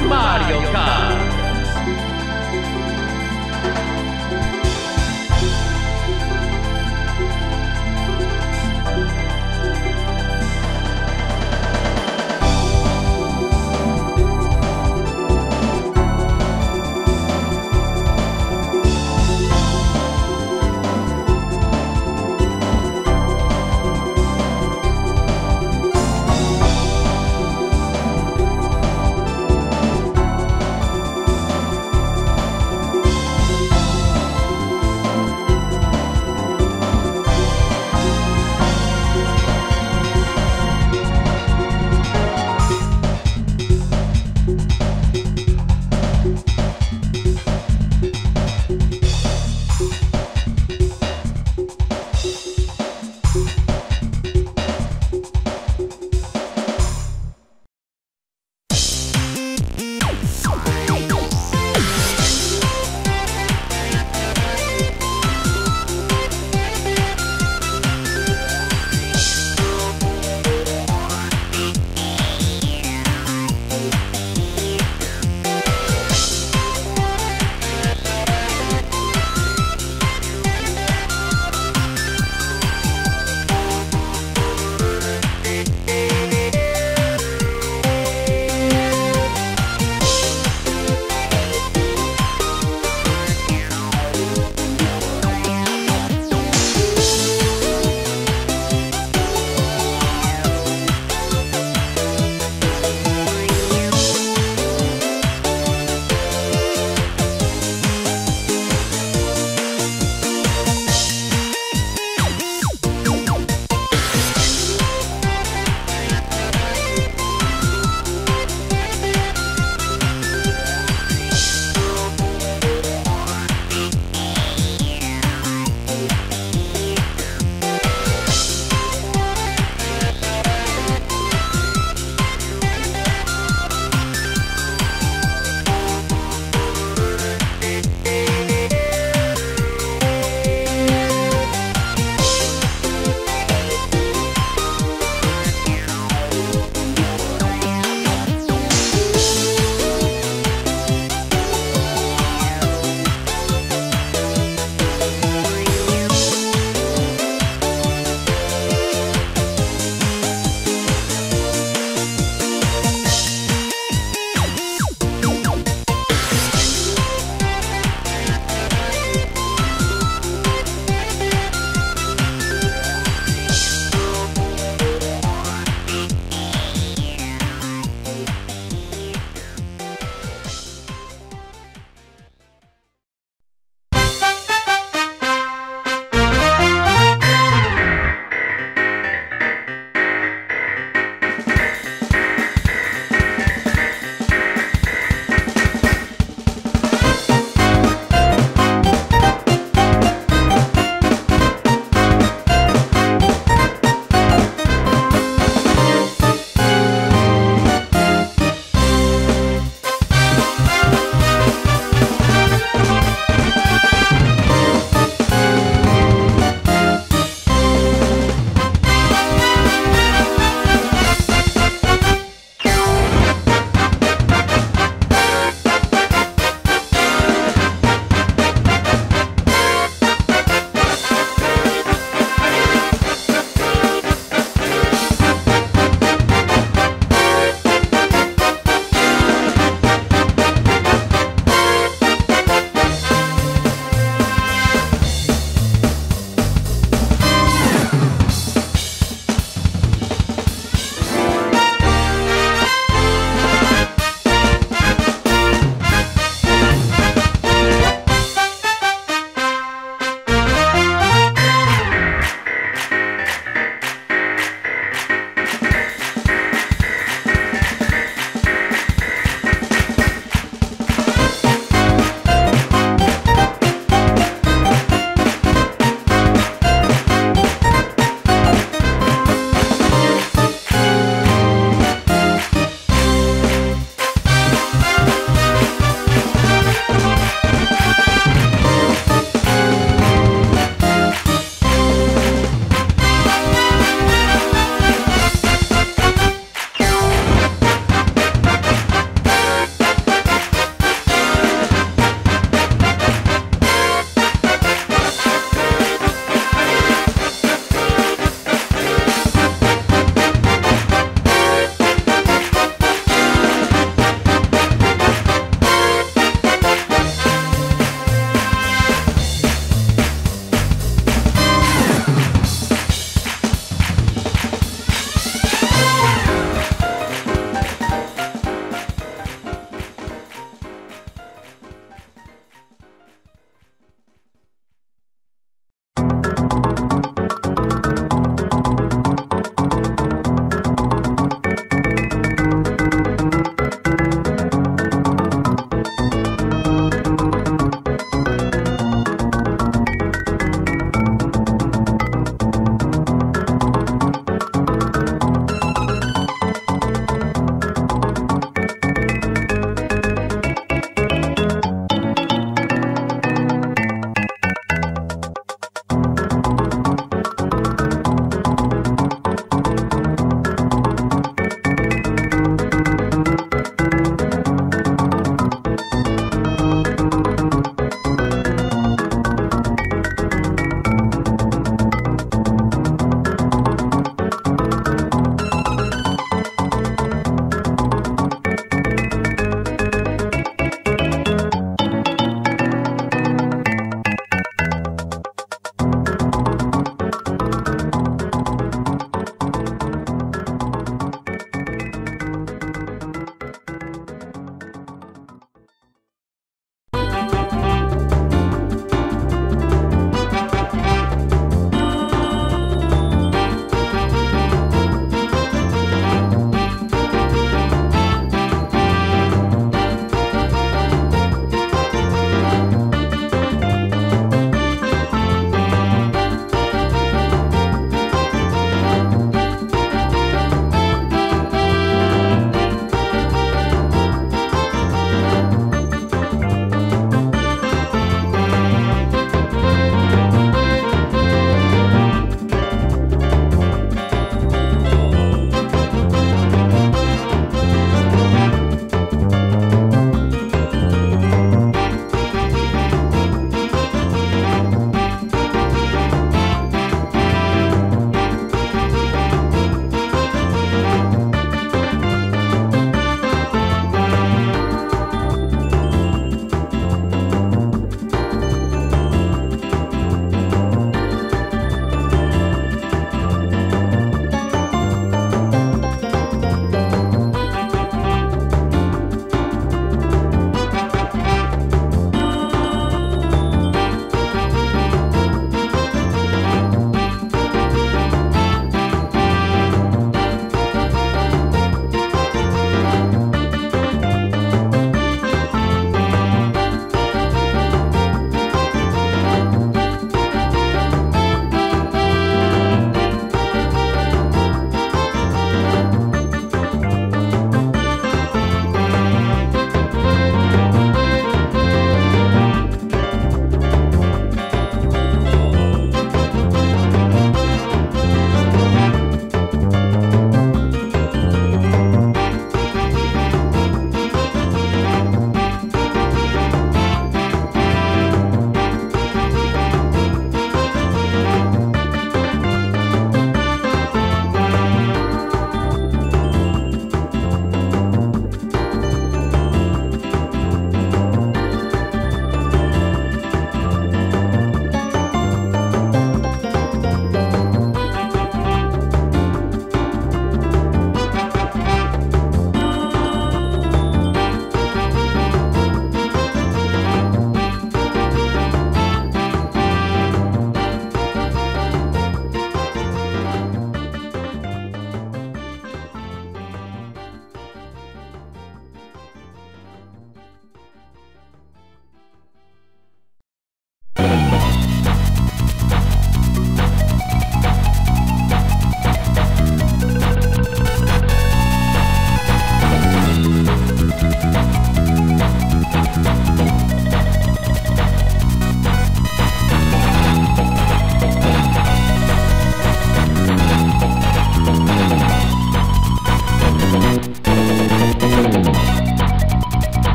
Mario Kart.